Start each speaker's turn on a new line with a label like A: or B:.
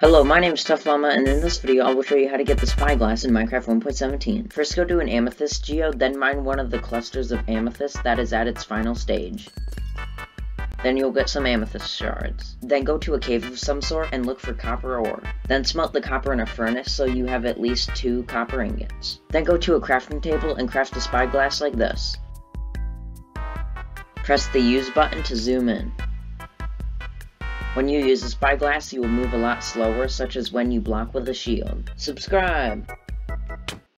A: Hello, my name is Tough Llama, and in this video I will show you how to get the Spyglass in Minecraft 1.17. First go to an Amethyst geode, then mine one of the clusters of Amethyst that is at its final stage. Then you'll get some Amethyst shards. Then go to a cave of some sort and look for copper ore. Then smelt the copper in a furnace so you have at least two copper ingots. Then go to a crafting table and craft a spyglass like this. Press the use button to zoom in. When you use a spyglass, you will move a lot slower, such as when you block with a shield. Subscribe!